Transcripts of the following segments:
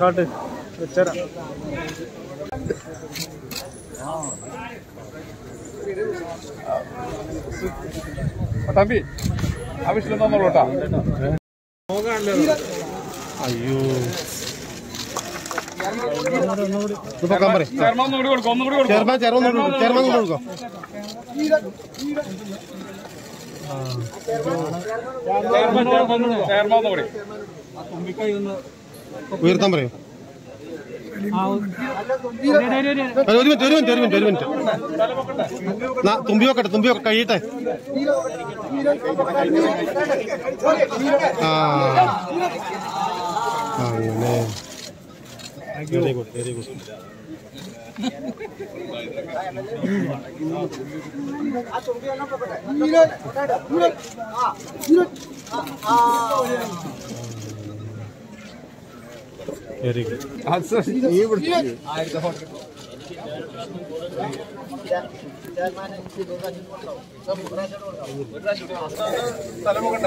കാട്ട് വെച്ചരാ തമ്പി ആവശ്യം തന്നോളൂ കേട്ടോ. അയ്യോ. പറയും കൊടുക്കും ഉയർത്താൻ പറയൂ. ഒരു മിനിറ്റ് ഒരു മിനിറ്റ് ഒരു മിനിറ്റ് ഒരു മിനിറ്റ്. നാ, തുമ്പി വെക്കട്ടെ തുമ്പി വെക്ക കഴിയട്ടെ. ആ അങ്ങനെ. Very good very good very good answer ये बढ़ती है आयर का ತಲೆ ಮುಗಟ್ಟ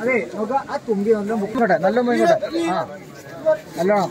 അതെ നോക്ക ആ തുമ്പി നല്ല മുക്കോട്ടെ നല്ല മുക്കട്ടെ ആ നല്ലോണം.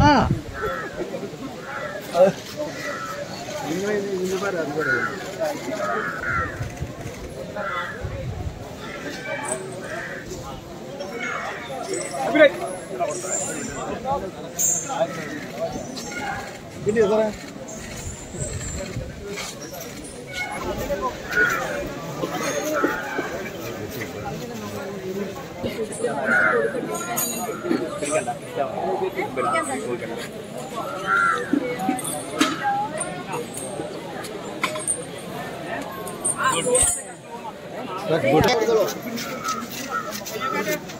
ആ. നിങ്ങൾ ഇന്ന് പറയാം പറയാം वीडियो कर Good. Good.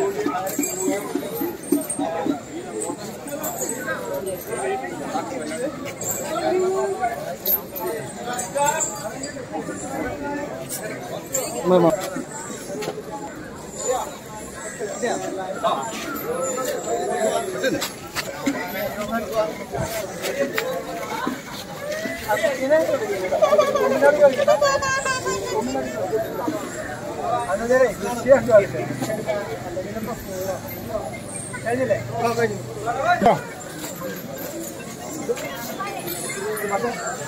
まあまあ。കഴിഞ്ഞില്ലേ കഴിഞ്ഞില്ലേ 嗯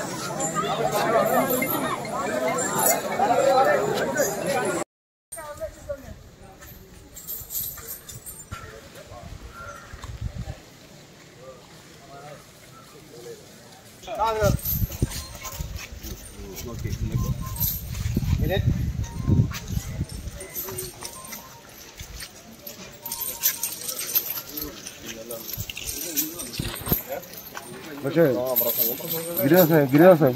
好那个 Грязная, грязная.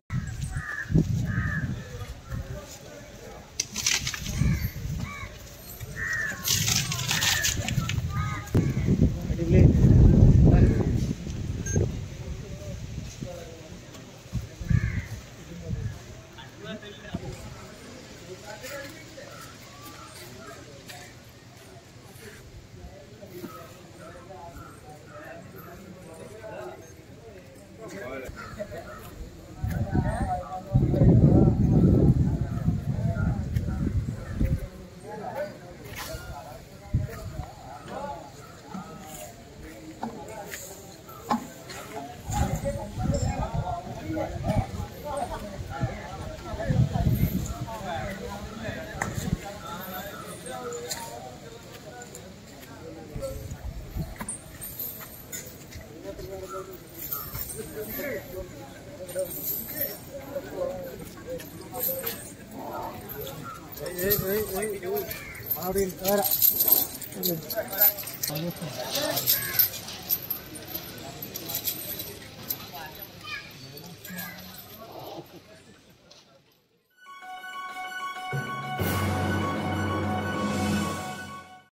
फिर और